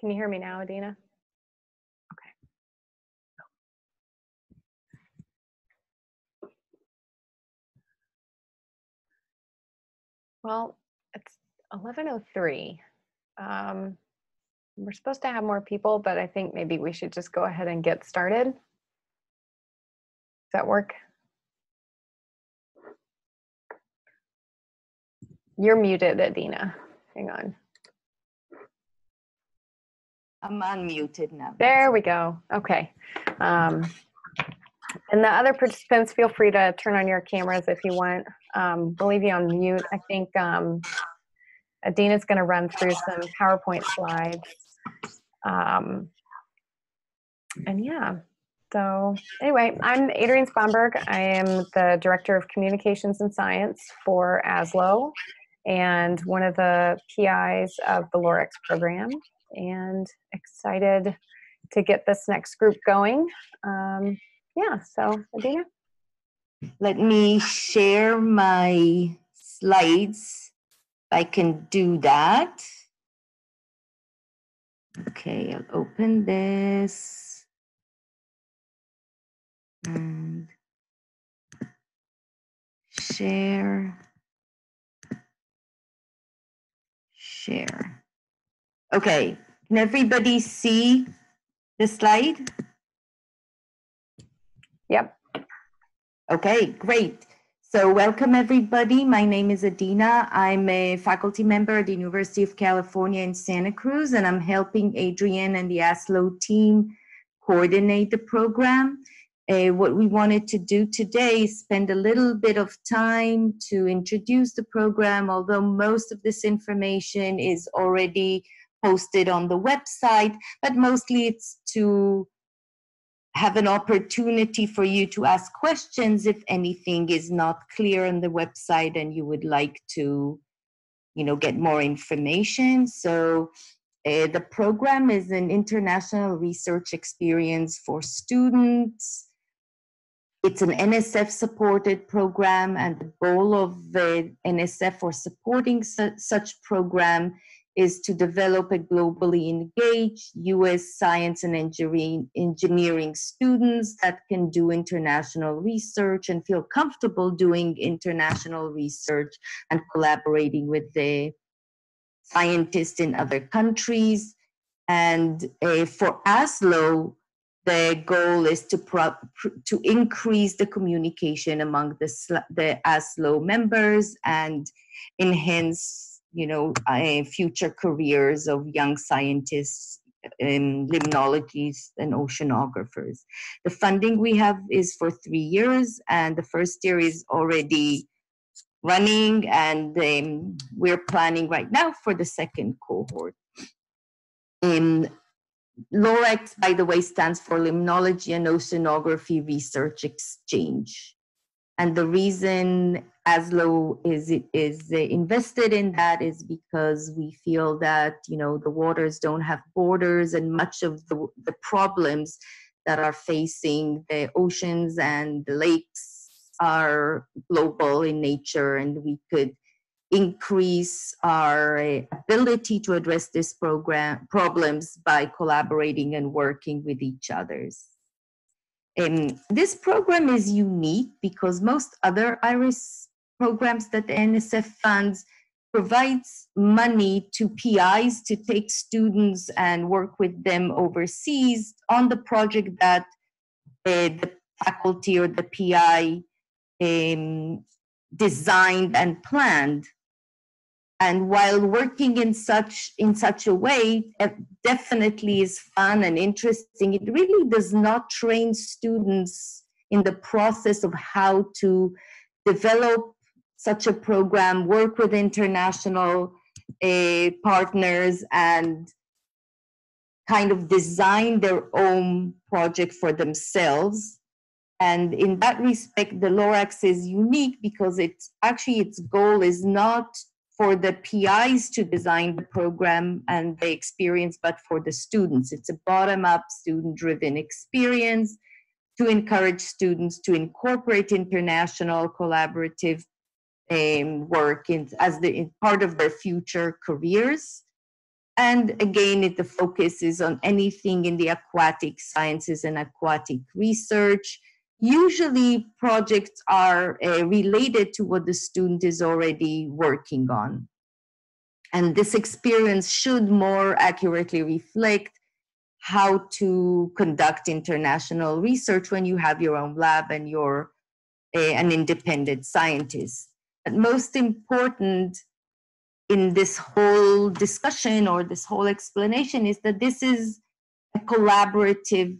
Can you hear me now, Adina? Okay. Well, it's 11:03. Um, we're supposed to have more people, but I think maybe we should just go ahead and get started. Does that work? You're muted, Adina. Hang on. I'm unmuted now. There we go. Okay. Um, and the other participants, feel free to turn on your cameras if you want. Um, we'll leave you on mute. I think um, Adina's going to run through some PowerPoint slides. Um, and yeah, so anyway, I'm Adrienne Sponberg. I am the Director of Communications and Science for ASLO and one of the PIs of the LOREX program and excited to get this next group going. Um, yeah, so Adina? Let me share my slides. I can do that. Okay, I'll open this. And share. Share. Okay, can everybody see the slide? Yep. Okay, great. So welcome everybody. My name is Adina. I'm a faculty member at the University of California in Santa Cruz, and I'm helping Adrienne and the ASLO team coordinate the program. Uh, what we wanted to do today is spend a little bit of time to introduce the program, although most of this information is already posted on the website, but mostly it's to have an opportunity for you to ask questions if anything is not clear on the website and you would like to you know get more information. So uh, the program is an international research experience for students. It's an nsf supported program and the goal of the nsf for supporting su- such program is to develop a globally engaged US science and engineering, engineering students that can do international research and feel comfortable doing international research and collaborating with the scientists in other countries. And uh, for ASLO, the goal is to pro- to increase the communication among the the ASLO members and enhance you know, uh, future careers of young scientists in limnologists and oceanographers. The funding we have is for three years, and the first year is already running, and um, we're planning right now for the second cohort. Um, LOREX, by the way, stands for Limnology and Oceanography Research Exchange. And the reason ASLO is is invested in that is because we feel that you know the waters don't have borders, and much of the, the problems that are facing the oceans and the lakes are global in nature, and we could increase our uh, ability to address these program problems by collaborating and working with each others. Um, this program is unique because most other IRES programs that the NSF funds provides money to PIs to take students and work with them overseas on the project that uh, the faculty or the PI um, designed and planned and while working in such in such a way definitely is fun and interesting. It really does not train students in the process of how to develop such a program work with international uh, partners and kind of design their own project for themselves. And in that respect the LOREX is unique because it's actually its goal is not for the PIs to design the program and the experience, but for the students. It's a bottom up, student driven experience to encourage students to incorporate international collaborative um, work in, as the, in part of their future careers. And again, it, the focus is on anything in the aquatic sciences and aquatic research. Usually, projects are uh, related to what the student is already working on. And this experience should more accurately reflect how to conduct international research when you have your own lab and you're a, an independent scientist. But most important in this whole discussion or this whole explanation is that this is a collaborative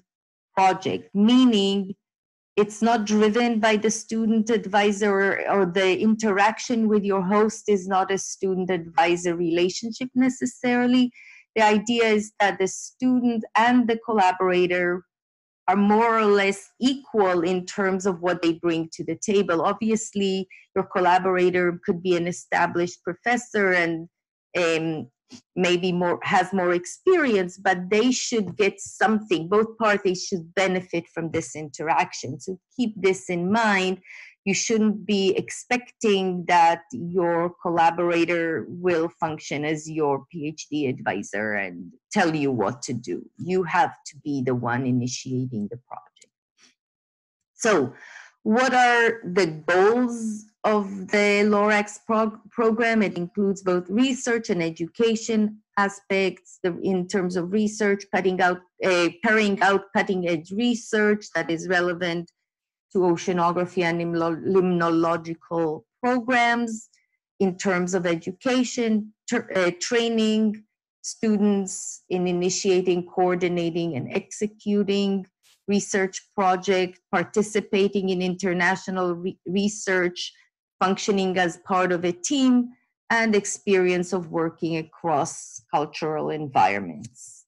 project, meaning it's not driven by the student advisor or the interaction with your host is not a student advisor relationship necessarily. The idea is that the student and the collaborator are more or less equal in terms of what they bring to the table. Obviously, your collaborator could be an established professor and um, maybe more has more experience, but they should get something. Both parties should benefit from this interaction. So keep this in mind you shouldn't be expecting that your collaborator will function as your PhD advisor and tell you what to do. You have to be the one initiating the project. So, what are the goals of the LOREX prog program? It includes both research and education aspects the, in terms of research, cutting out, uh, carrying out cutting edge research that is relevant to oceanography and limnological programs in terms of education, uh, training students in initiating, coordinating, and executing research project, participating in international re research, functioning as part of a team, and experience of working across cultural environments.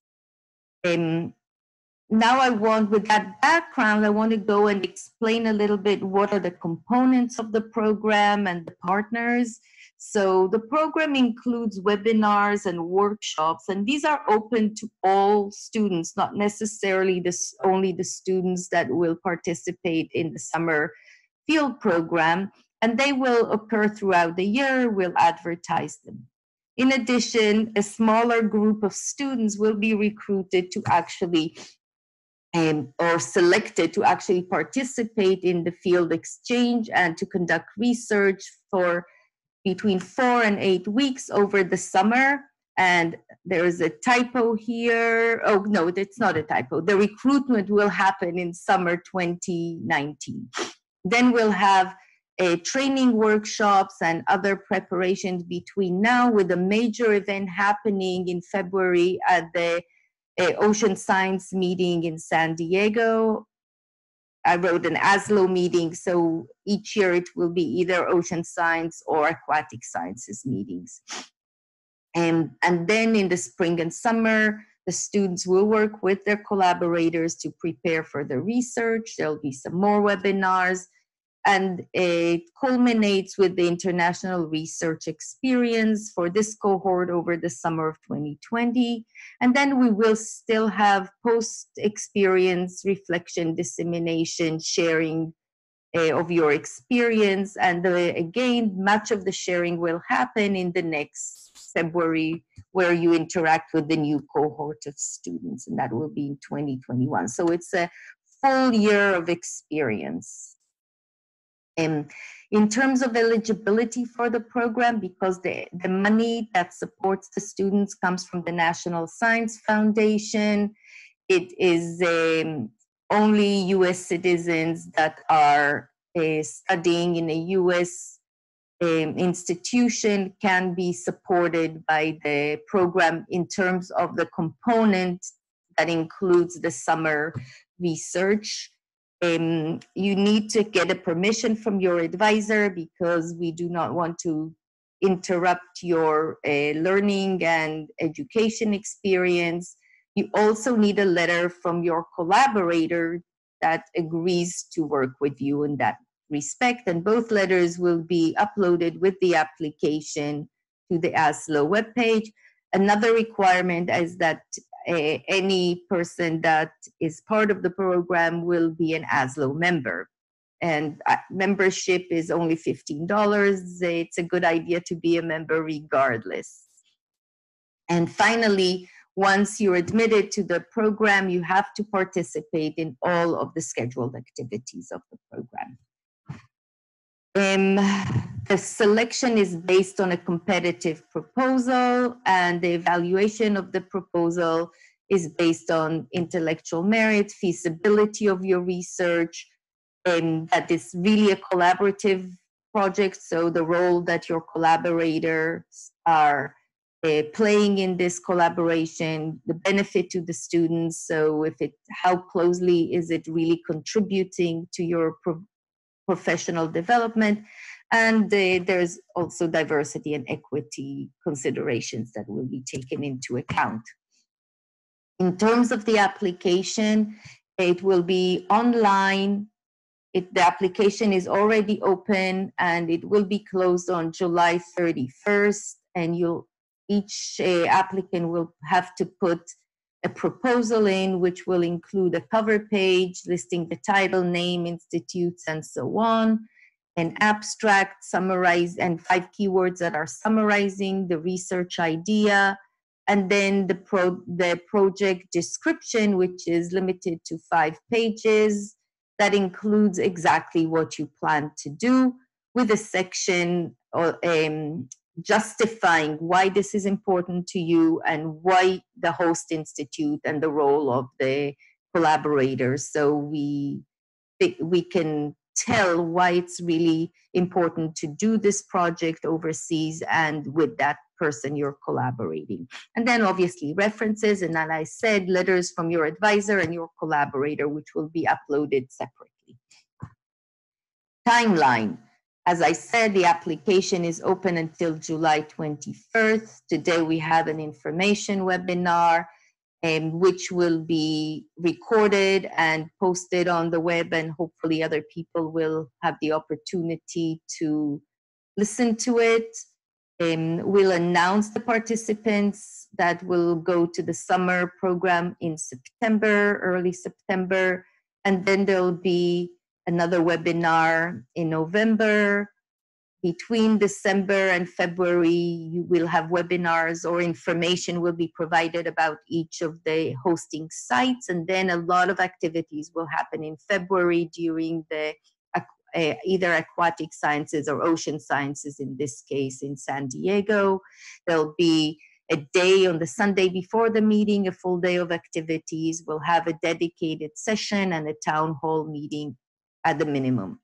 Um, now I want, with that background, I want to go and explain a little bit what are the components of the program and the partners. So the program includes webinars and workshops, and these are open to all students, not necessarily this, only the students that will participate in the summer field program, and they will occur throughout the year. We'll advertise them. In addition, a smaller group of students will be recruited to actually um, or selected to actually participate in the field exchange and to conduct research for between four and eight weeks over the summer. And there is a typo here. Oh, no, it's not a typo. The recruitment will happen in summer 2019. Then we'll have a training workshops and other preparations between now with a major event happening in February at the a ocean science meeting in San Diego. I wrote an ASLO meeting, so each year it will be either ocean science or aquatic sciences meetings. And, and then in the spring and summer, the students will work with their collaborators to prepare for the research. There'll be some more webinars and it culminates with the international research experience for this cohort over the summer of 2020. And then we will still have post experience reflection, dissemination, sharing uh, of your experience. And uh, again, much of the sharing will happen in the next February, where you interact with the new cohort of students, and that will be in 2021. So it's a full year of experience. Um, in terms of eligibility for the program, because the, the money that supports the students comes from the National Science Foundation, it is um, only US citizens that are uh, studying in a US um, institution can be supported by the program in terms of the component that includes the summer research um, you need to get a permission from your advisor because we do not want to interrupt your uh, learning and education experience. You also need a letter from your collaborator that agrees to work with you in that respect. And both letters will be uploaded with the application to the ASLO webpage. Another requirement is that any person that is part of the program will be an ASLO member. And uh, membership is only $15. It's a good idea to be a member regardless. And finally, once you're admitted to the program, you have to participate in all of the scheduled activities of the program. Um, the selection is based on a competitive proposal, and the evaluation of the proposal is based on intellectual merit, feasibility of your research, and that is really a collaborative project. So the role that your collaborators are uh, playing in this collaboration, the benefit to the students. So if it, how closely is it really contributing to your pro- professional development? And uh, there's also diversity and equity considerations that will be taken into account. In terms of the application, it will be online. It, the application is already open and it will be closed on July 31st. And you'll each uh, applicant will have to put a proposal in which will include a cover page listing the title, name, institutes, and so on, an abstract summarize and five keywords that are summarizing the research idea, and then the pro the project description, which is limited to five pages. That includes exactly what you plan to do with a section or um, justifying why this is important to you and why the host institute and the role of the collaborators. So we we can tell why it's really important to do this project overseas and with that person you're collaborating. And then obviously references and as i said letters from your advisor and your collaborator which will be uploaded separately. Timeline as I said, the application is open until July 21st. Today we have an information webinar um, which will be recorded and posted on the web and hopefully other people will have the opportunity to listen to it. Um, we'll announce the participants that will go to the summer program in September, early September, and then there'll be another webinar in November. Between December and February, you will have webinars or information will be provided about each of the hosting sites. And then a lot of activities will happen in February during the uh, either aquatic sciences or ocean sciences, in this case in San Diego. There'll be a day on the Sunday before the meeting, a full day of activities. We'll have a dedicated session and a town hall meeting at the minimum.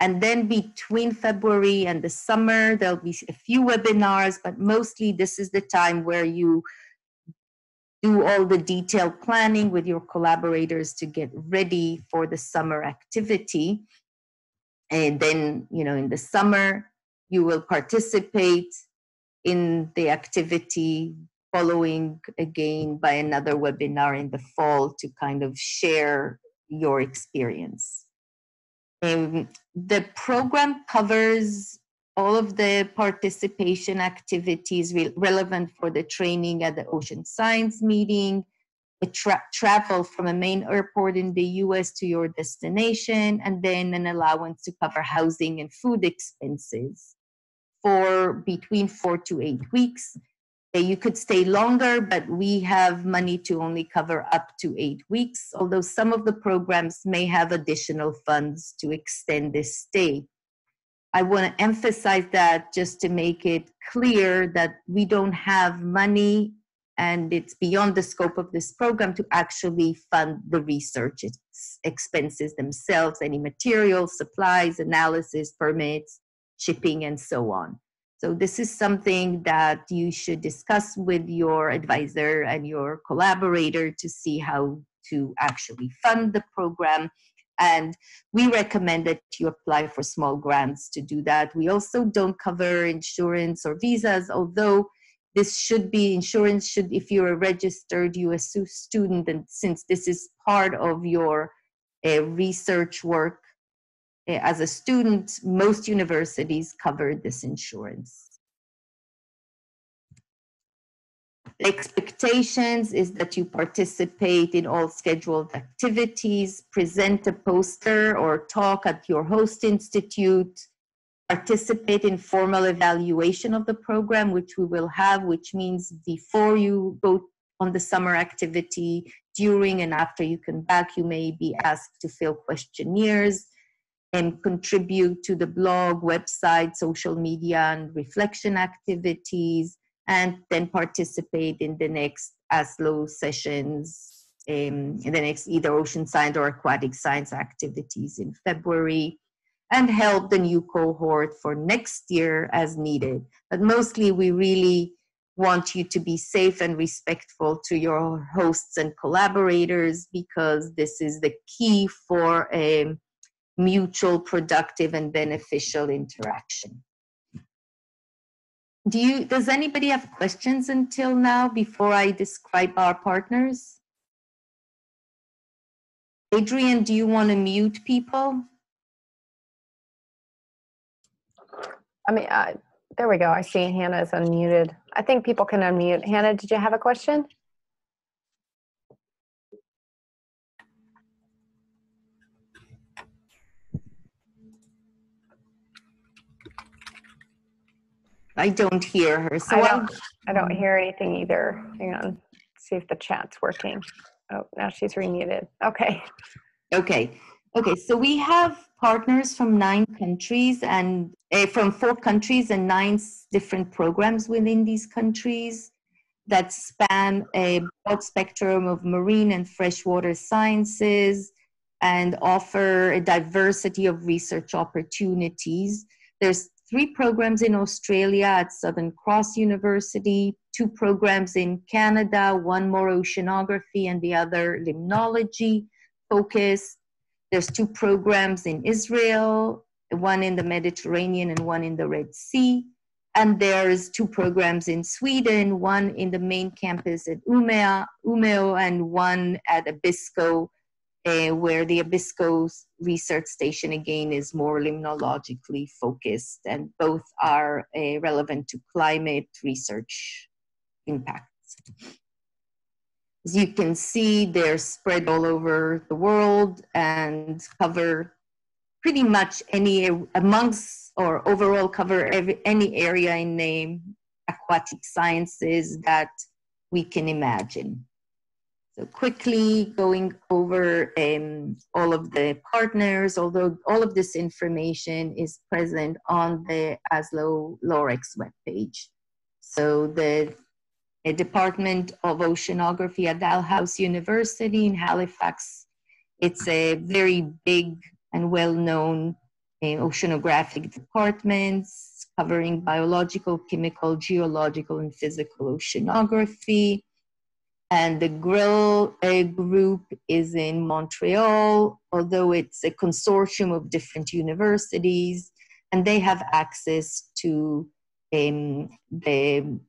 And then between February and the summer, there'll be a few webinars, but mostly this is the time where you do all the detailed planning with your collaborators to get ready for the summer activity. And then, you know, in the summer, you will participate in the activity following again by another webinar in the fall to kind of share your experience. Um, the program covers all of the participation activities re- relevant for the training at the ocean science meeting, tra- travel from a main airport in the US to your destination, and then an allowance to cover housing and food expenses for between four to eight weeks. You could stay longer, but we have money to only cover up to eight weeks, although some of the programs may have additional funds to extend this stay. I want to emphasize that just to make it clear that we don't have money and it's beyond the scope of this program to actually fund the research expenses themselves, any materials, supplies, analysis, permits, shipping, and so on. So this is something that you should discuss with your advisor and your collaborator to see how to actually fund the program. And we recommend that you apply for small grants to do that. We also don't cover insurance or visas, although this should be insurance should if you're a registered US student and since this is part of your uh, research work Eh, as a student, most universities covered this insurance. Expectations is that you participate in all scheduled activities, present a poster or talk at your host institute, participate in formal evaluation of the program, which we will have, which means before you go on the summer activity, during and after you come back, you may be asked to fill questionnaires and contribute to the blog, website, social media, and reflection activities, and then participate in the next ASLO sessions, um, in the next either ocean science or aquatic science activities in February, and help the new cohort for next year as needed. But mostly, we really want you to be safe and respectful to your hosts and collaborators because this is the key for a mutual, productive, and beneficial interaction. Do you, does anybody have questions until now before I describe our partners? Adrienne, do you want to mute people? I mean, uh, there we go. I see Hannah is unmuted. I think people can unmute. Hannah, did you have a question? I don't hear her. So I don't, I don't hear anything either. Hang on. See if the chat's working. Oh, now she's remuted. Okay. Okay. Okay. So we have partners from nine countries and uh, from four countries and nine different programs within these countries that span a broad spectrum of marine and freshwater sciences and offer a diversity of research opportunities. There's three programs in Australia at Southern Cross University, two programs in Canada, one more oceanography and the other limnology focused. There's two programs in Israel, one in the Mediterranean and one in the Red Sea. And there's two programs in Sweden, one in the main campus at Umeå, Umeå and one at Abisko, uh, where the Abisko research station again is more limnologically focused, and both are uh, relevant to climate research impacts. As you can see, they're spread all over the world and cover pretty much any amongst or overall cover every, any area in the aquatic sciences that we can imagine. So quickly going over um, all of the partners, although all of this information is present on the ASLO LOREX webpage. So the Department of Oceanography at Dalhousie University in Halifax. It's a very big and well-known uh, oceanographic department covering biological, chemical, geological, and physical oceanography. And the GRIL uh, group is in Montreal, although it's a consortium of different universities, and they have access to um, the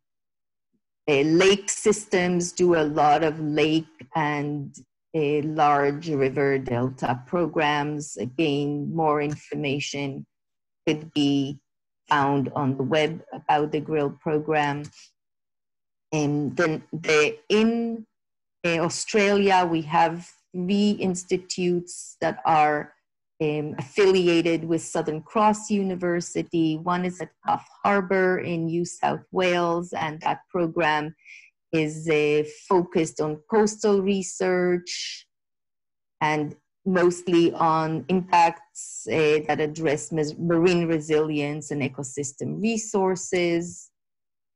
uh, lake systems do a lot of lake and a large river delta programs. Again, more information could be found on the web about the GRIL program. And then the, in uh, Australia, we have three institutes that are um, affiliated with Southern Cross University. One is at Coff Harbour in New South Wales, and that program is uh, focused on coastal research and mostly on impacts uh, that address marine resilience and ecosystem resources.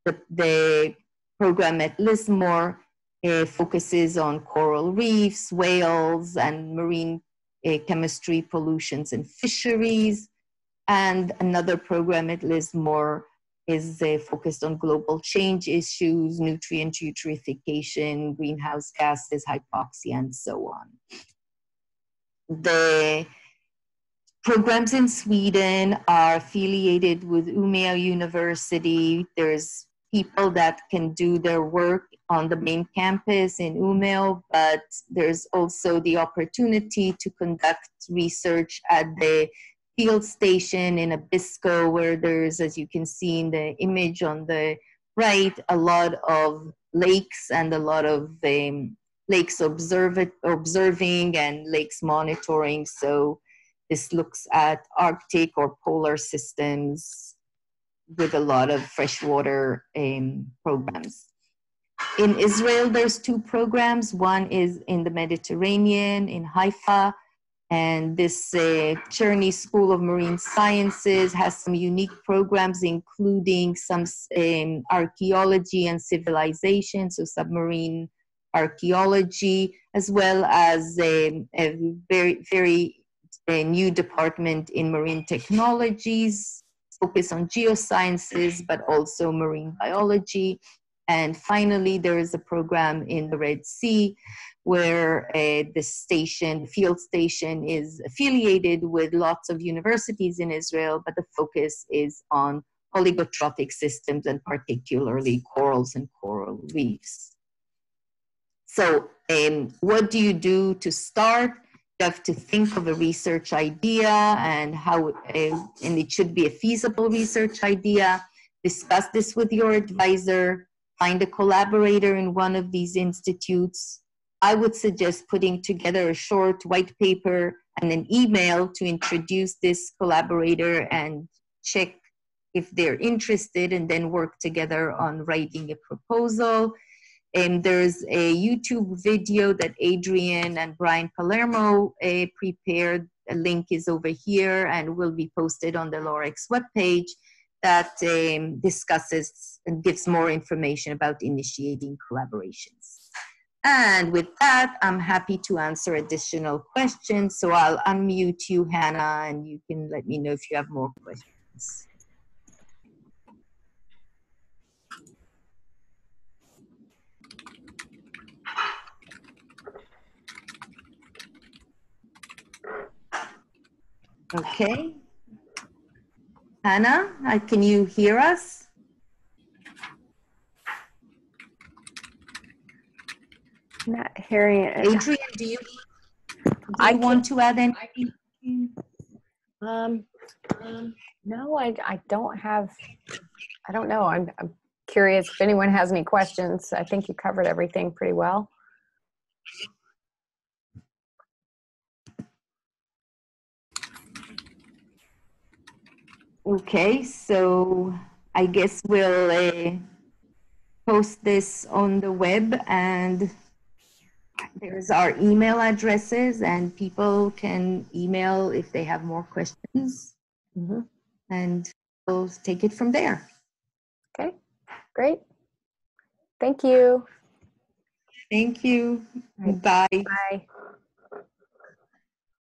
The, the program at Lismore uh, focuses on coral reefs, whales, and marine uh, chemistry, pollutions, and fisheries. And another program at Lismore is uh, focused on global change issues, nutrient eutrophication, greenhouse gases, hypoxia, and so on. The programs in Sweden are affiliated with Umeå University. There's people that can do their work on the main campus in Umeå, but there's also the opportunity to conduct research at the field station in Abisko, where there's, as you can see in the image on the right, a lot of lakes and a lot of um, lakes observing and lakes monitoring. So this looks at Arctic or polar systems with a lot of freshwater um, programs. In Israel, there's two programs. One is in the Mediterranean, in Haifa, and this uh, Charney School of Marine Sciences has some unique programs, including some um, archaeology and civilization, so submarine archaeology, as well as um, a very, very a new department in marine technologies, focus on geosciences, but also marine biology. And finally, there is a program in the Red Sea where uh, the station, field station, is affiliated with lots of universities in Israel, but the focus is on oligotrophic systems and particularly corals and coral reefs. So, um, what do you do to start? You have to think of a research idea and how, and it should be a feasible research idea. Discuss this with your advisor. Find a collaborator in one of these institutes I would suggest putting together a short white paper and an email to introduce this collaborator and check if they're interested and then work together on writing a proposal. And there's a YouTube video that Adrienne and Brian Palermo uh, prepared. A link is over here and will be posted on the LOREX webpage that um, discusses and gives more information about initiating collaborations. And with that, I'm happy to answer additional questions. So I'll unmute you, Hannah, and you can let me know if you have more questions. Okay. Hannah, can you hear us? Not hearing it. Adrienne, do you, do I you want to add anything? Um, um, no, I, I don't have, I don't know. I'm, I'm curious if anyone has any questions. I think you covered everything pretty well. Okay, so I guess we'll uh, post this on the web and there's our email addresses and people can email if they have more questions Mhm. and we'll take it from there. Okay, great. Thank you. Thank you. Bye. Bye.